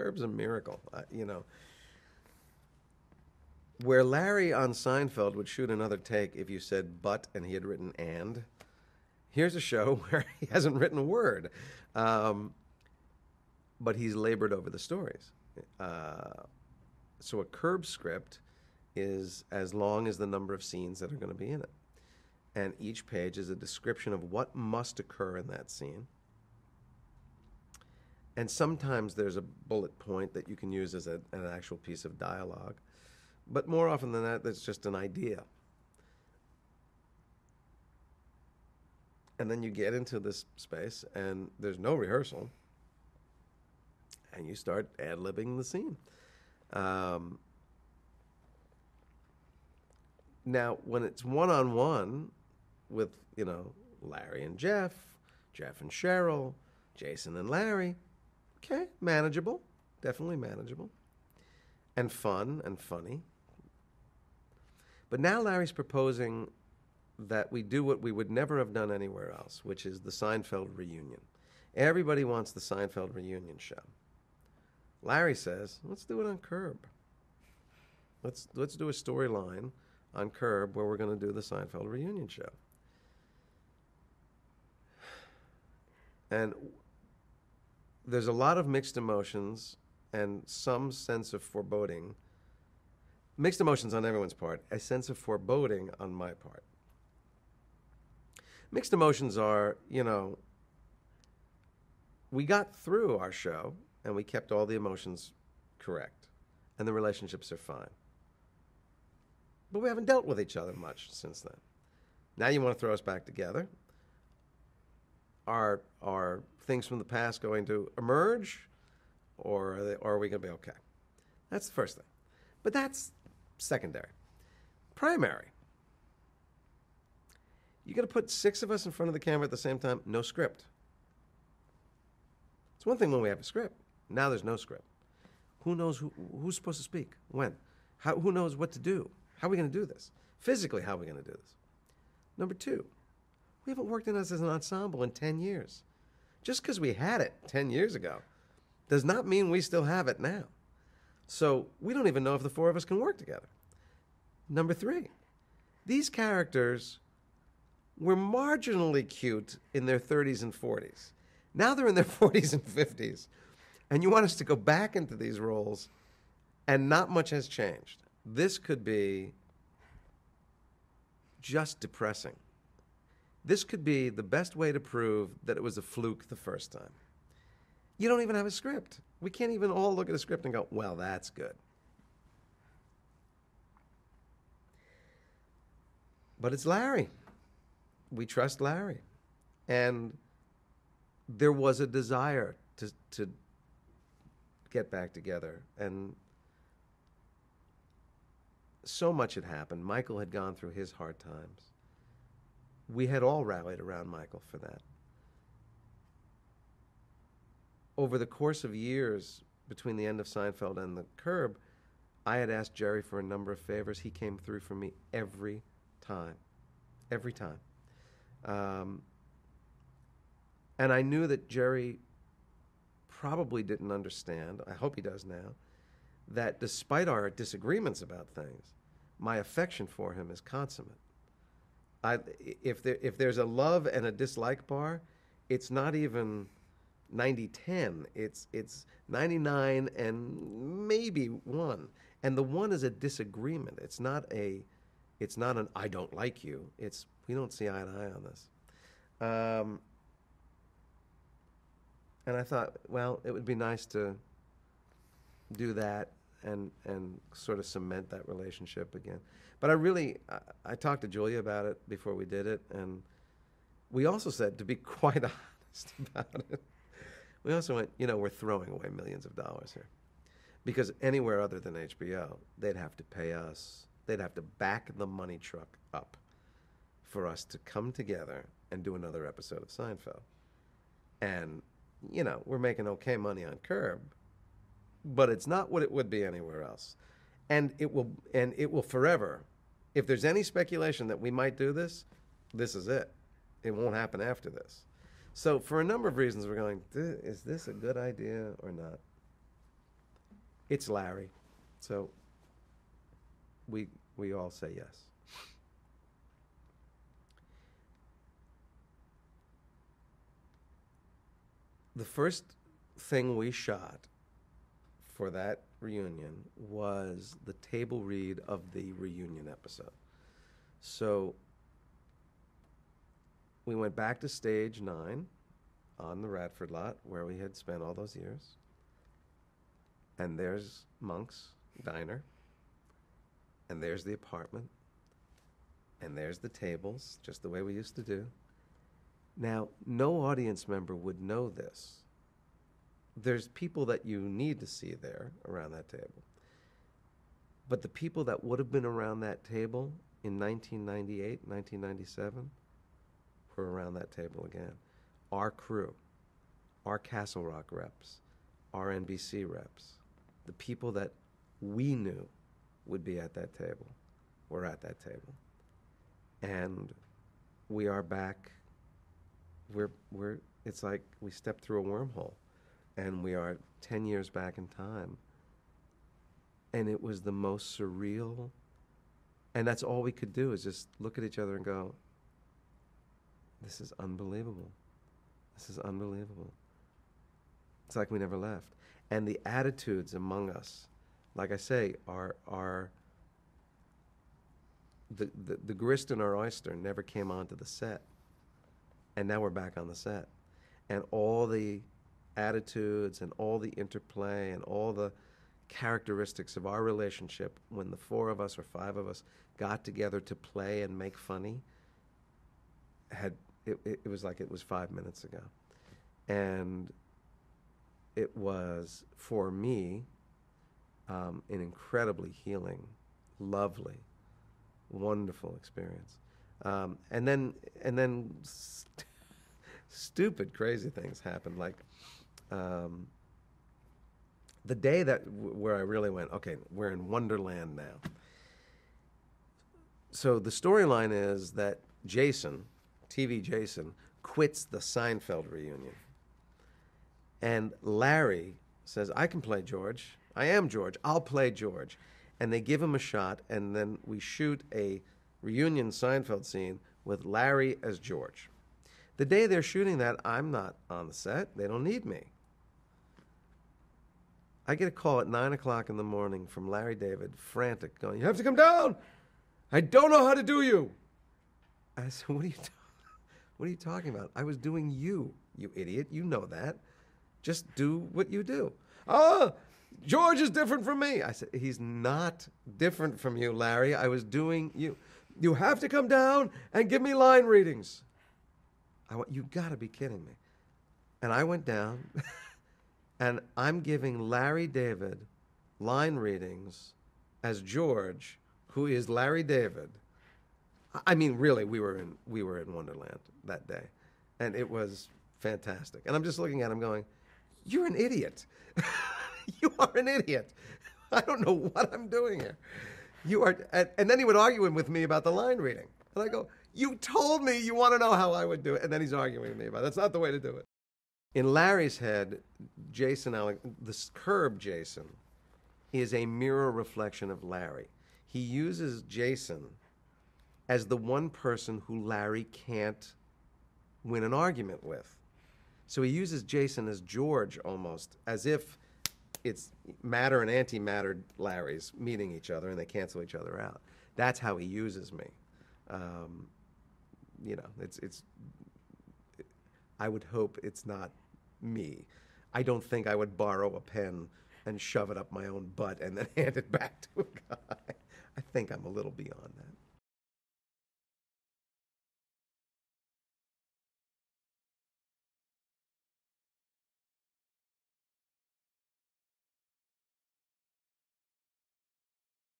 Curb's a miracle. Uh, you know, where Larry on Seinfeld would shoot another take if you said but and he had written and. Here's a show where he hasn't written a word, um, but he's labored over the stories. Uh, so a curb script is as long as the number of scenes that are going to be in it. And each page is a description of what must occur in that scene. And sometimes there's a bullet point that you can use as a, an actual piece of dialogue. But more often than that, that's just an idea. And then you get into this space, and there's no rehearsal, and you start ad libbing the scene. Um, now, when it's one on one with, you know, Larry and Jeff, Jeff and Cheryl, Jason and Larry, okay, manageable, definitely manageable, and fun and funny. But now Larry's proposing that we do what we would never have done anywhere else, which is the Seinfeld reunion. Everybody wants the Seinfeld reunion show. Larry says, let's do it on Curb. Let's, let's do a storyline on Curb where we're going to do the Seinfeld reunion show. And there's a lot of mixed emotions and some sense of foreboding. Mixed emotions on everyone's part, a sense of foreboding on my part. Mixed emotions are, you know, we got through our show and we kept all the emotions correct, and the relationships are fine. But we haven't dealt with each other much since then. Now you want to throw us back together. Are, are things from the past going to emerge, or are, they, or are we going to be okay? That's the first thing. But that's secondary. Primary. You got to put six of us in front of the camera at the same time, no script. It's one thing when we have a script. Now there's no script. Who knows who, who's supposed to speak? When? How, who knows what to do? How are we going to do this? Physically, how are we going to do this? Number two, we haven't worked in us as an ensemble in 10 years. Just because we had it 10 years ago does not mean we still have it now. So we don't even know if the four of us can work together. Number three, these characters were marginally cute in their 30s and 40s. Now they're in their 40s and 50s. And you want us to go back into these roles, and not much has changed this could be just depressing. This could be the best way to prove that it was a fluke the first time. You don't even have a script. We can't even all look at a script and go, well, that's good. But it's Larry. We trust Larry. And there was a desire to, to get back together. And so much had happened. Michael had gone through his hard times. We had all rallied around Michael for that. Over the course of years between the end of Seinfeld and the curb, I had asked Jerry for a number of favors. He came through for me every time. Every time. Um, and I knew that Jerry probably didn't understand. I hope he does now that despite our disagreements about things, my affection for him is consummate. I, if, there, if there's a love and a dislike bar, it's not even 90 10. It's, it's 99 and maybe 1. And the 1 is a disagreement. It's not, a, it's not an I don't like you. It's we don't see eye to eye on this. Um, and I thought, well, it would be nice to do that and and sort of cement that relationship again. But I really I, I, talked to Julia about it before we did it, and we also said to be quite honest about it. We also went, you know, we're throwing away millions of dollars here, because anywhere other than HBO, they'd have to pay us. They'd have to back the money truck up for us to come together and do another episode of Seinfeld. And you know, we're making okay money on Curb but it's not what it would be anywhere else. And it will and it will forever. If there's any speculation that we might do this, this is it. It won't happen after this. So for a number of reasons, we're going. Is this a good idea or not? It's Larry. So we, we all say yes. The first thing we shot for that reunion was the table read of the reunion episode. So we went back to stage nine on the Radford lot where we had spent all those years. And there's Monk's Diner. And there's the apartment. And there's the tables, just the way we used to do. Now, no audience member would know this. There's people that you need to see there around that table. But the people that would have been around that table in 1998, 1997 were around that table again. Our crew, our Castle Rock reps, our NBC reps, the people that we knew would be at that table were at that table. And we are back. We're, we're, it's like we stepped through a wormhole and we are 10 years back in time. And it was the most surreal. And that's all we could do is just look at each other and go, this is unbelievable. This is unbelievable. It's like we never left. And the attitudes among us, like I say, are, are the, the, the grist in our oyster never came onto the set. And now we're back on the set. And all the attitudes and all the interplay and all the characteristics of our relationship when the four of us or five of us got together to play and make funny had it, it, it was like it was five minutes ago. And it was for me um, an incredibly healing lovely wonderful experience. Um, and then and then st- stupid crazy things happened like um, the day that where I really went, okay, we're in Wonderland now. So the storyline is that Jason, TV Jason, quits the Seinfeld reunion. And Larry says, I can play George. I am George. I'll play George. And they give him a shot, and then we shoot a reunion Seinfeld scene with Larry as George. The day they're shooting that, I'm not on the set. They don't need me. I get a call at nine o'clock in the morning from Larry David, frantic, going, "You have to come down. I don't know how to do you." I said, "What are you, ta- what are you talking about? I was doing you, you idiot. You know that. Just do what you do." Ah, George is different from me. I said, "He's not different from you, Larry. I was doing you. You have to come down and give me line readings." I went, "You got to be kidding me!" And I went down. and I'm giving Larry David line readings as George, who is Larry David. I mean, really, we were in we were in Wonderland that day, and it was fantastic. And I'm just looking at him, going, "You're an idiot. you are an idiot. I don't know what I'm doing here. You are." And, and then he would argue with me about the line reading, and I go, "You told me you want to know how I would do it," and then he's arguing with me about it. that's not the way to do it. In Larry's head, Jason this curb Jason, is a mirror reflection of Larry. He uses Jason as the one person who Larry can't win an argument with. So he uses Jason as George almost, as if it's matter and antimatter Larrys meeting each other and they cancel each other out. That's how he uses me. Um, you know, it's it's. I would hope it's not me. I don't think I would borrow a pen and shove it up my own butt and then hand it back to a guy. I think I'm a little beyond that.